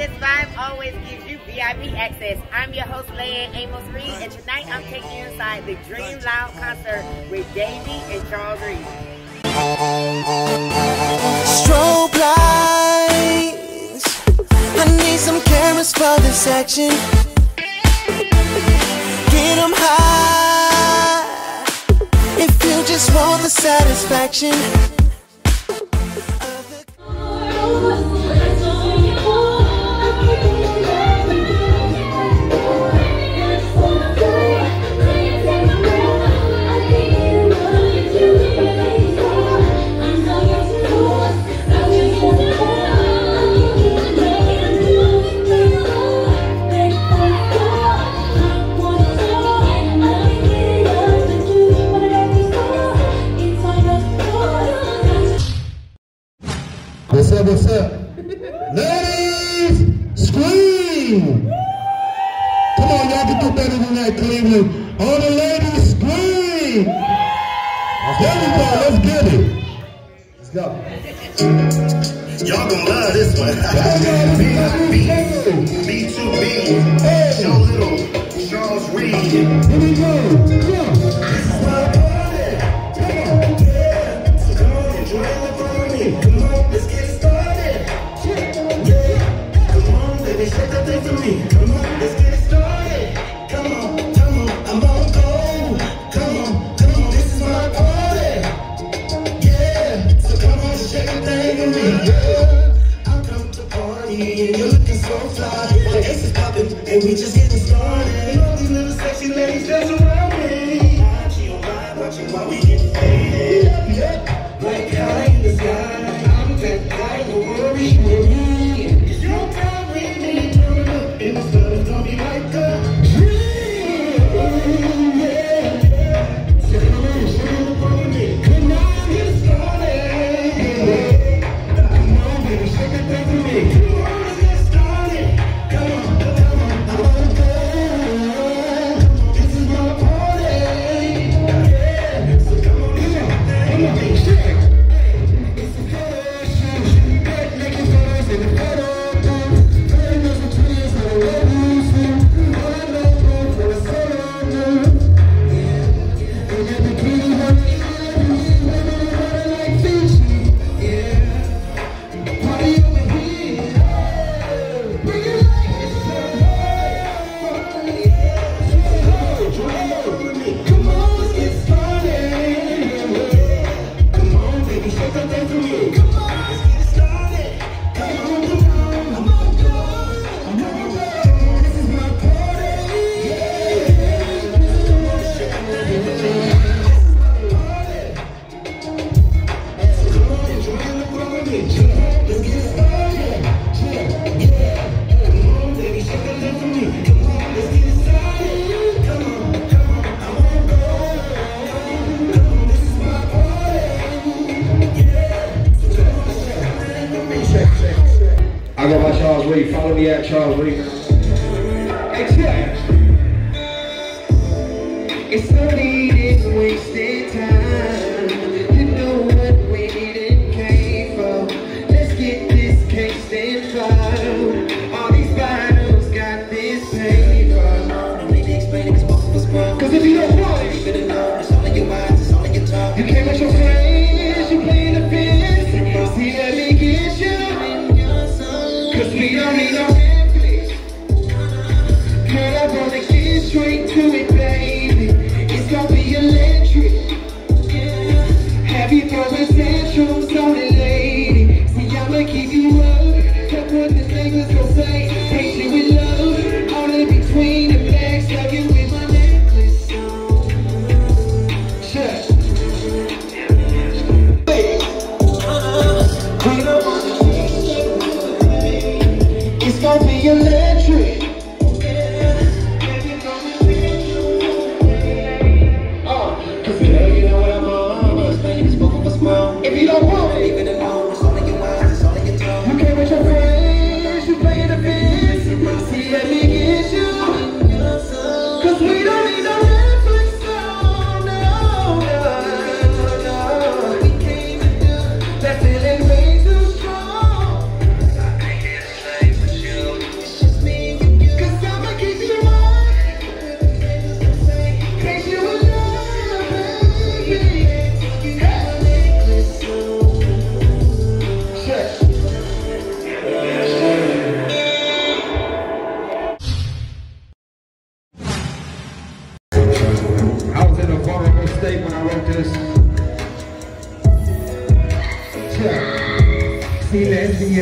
This Vibe always gives you VIP access. I'm your host, Laeann Amos Reed, and tonight I'm taking you inside the Dream Loud concert with Davey and Charles Reed. Strobe lights. I need some cameras for this action. Get them high. If you just want the satisfaction. What's up? Ladies, scream! Come on, y'all can do better than that, Cleveland. All the ladies, scream! There we go. Let's get it. Let's go. Y'all gonna love this one. And we just getting started. Hey. It's so needed, wasted time.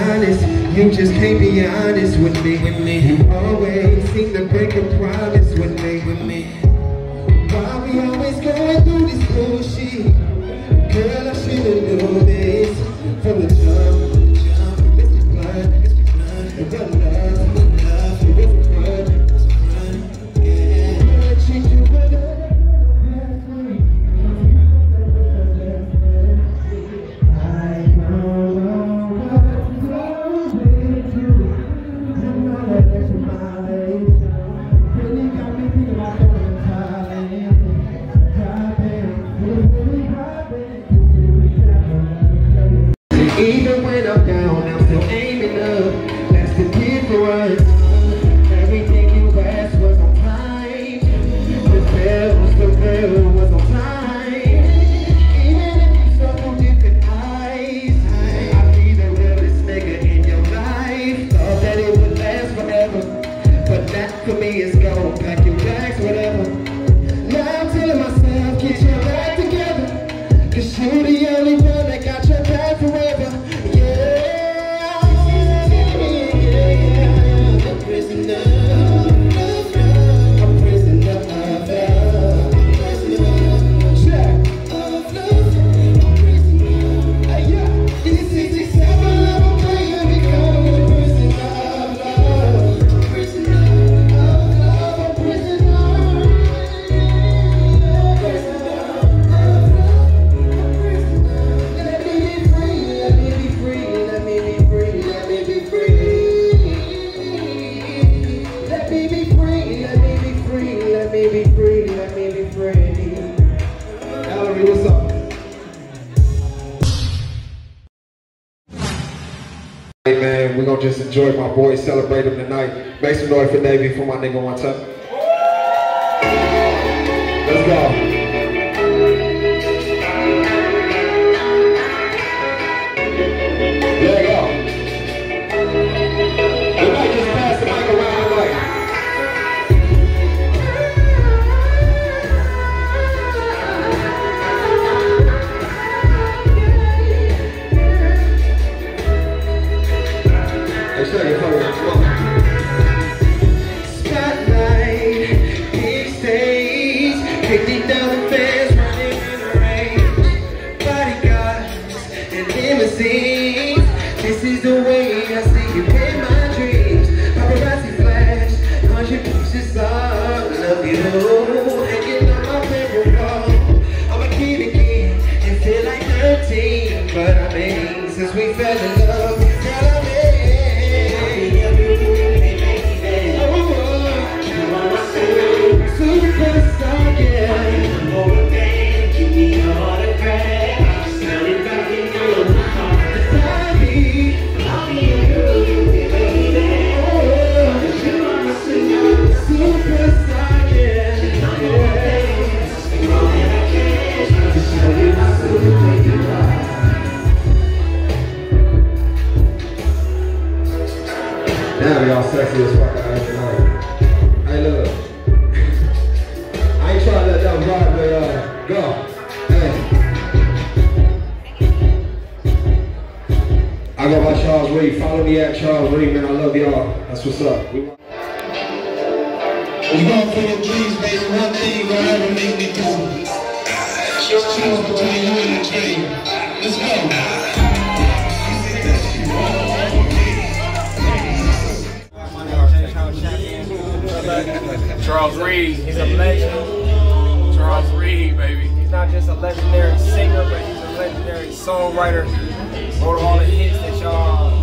See, let's be honest, you just can't be honest with me. With me. You always seem to break a promise with me. With me. Why we always going through this bullshit? Girl, I should've known this from the jump. My boy, celebrate him tonight. Make some noise for Davey for my nigga one time. Let's go. Superstar, Damn, y'all sexy as fuck me at Charles Reed, man. I love y'all. That's what's up. We- You going for your dreams, baby. One thing gonna ever make me do. Just choose between you and the dream. Let's go. Charles Reed. He's a legend. Charles Reed, baby. He's not just a legendary singer, but he's a legendary songwriter. Wrote all the hits that y'all.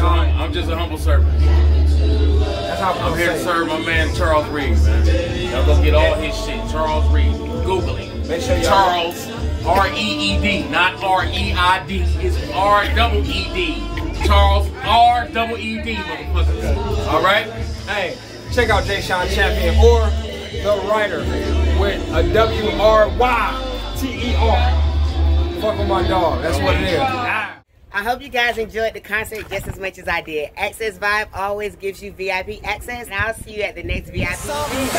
I'm just, a, I'm just a humble servant. That's how I'm here to serve my man Charles Reed, man. Y'all go get all his shit. Charles Reed. Google him. Make sure Charles R E E D, not R E I D. It's R double E D. Charles R double E D. All right. Hey, check out Jay Sean Champion or the writer with a W R Y T E R. Fuck with my dog. That's what it is. I hope you guys enjoyed the concert just as much as I did. Access Vibe always gives you VIP access, and I'll see you at the next VIP. Something